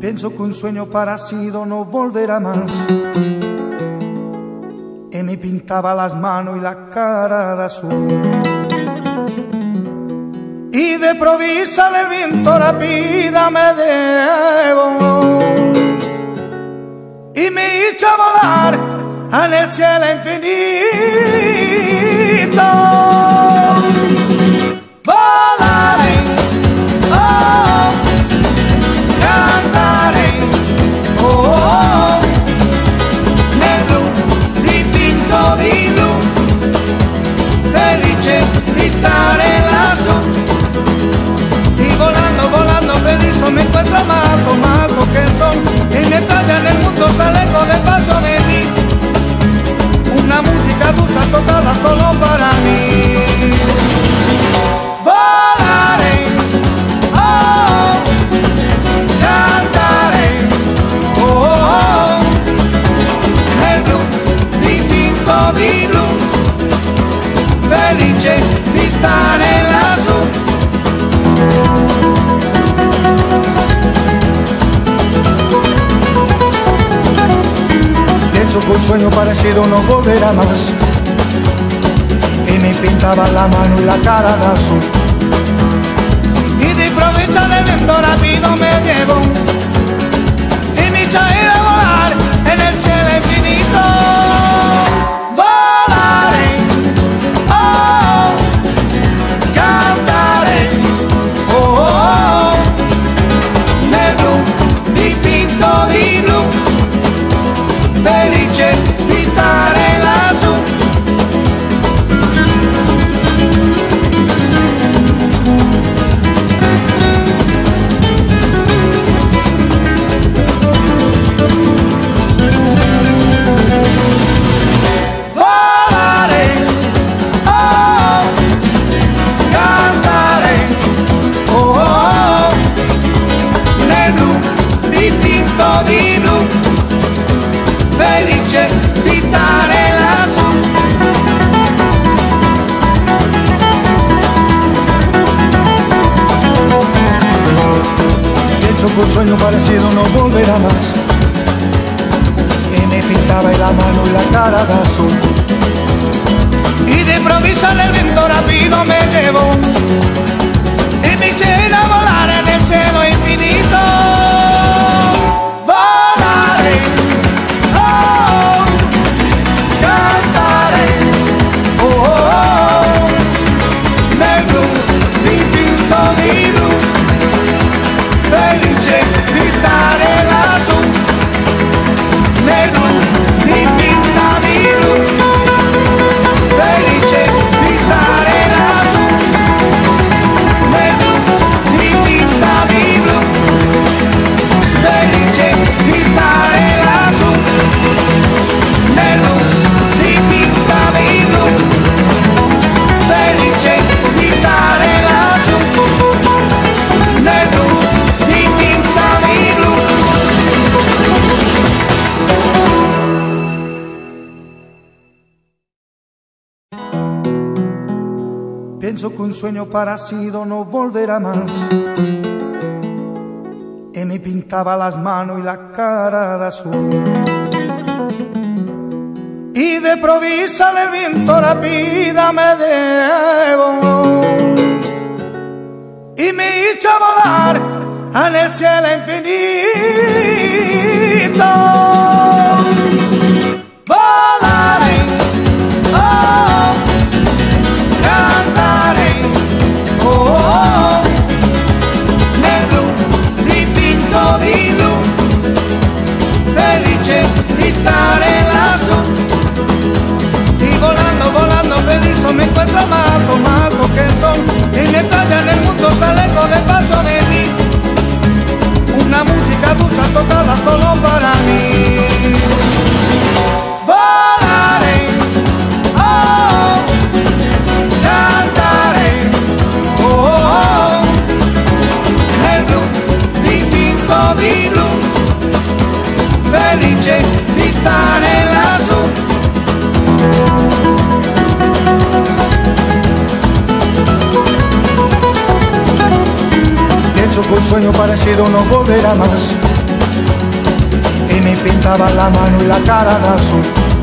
Pienso que un sueño parecido no volverá más. Y me pintaba las manos y la cara de azul. Y de provisa el viento rápida me debo. Y me hizo volar en el cielo infinito. Sueño parecido no volverá más. Y me pintaba la mano y la cara de azul. Y de improviso el viento rápido me llevó. Y ir a volar sueño parecido no volverá más. Y me pintaba la mano y la cara de azul. Y de improviso el viento rápido me llevó. Pienso que un sueño parecido no volverá más. Y me pintaba las manos y la cara de azul. Y de provisa el viento rápida me debo y me hizo volar en el cielo infinito un sueño parecido no volverá más. Y me pintaba la mano y la cara de azul.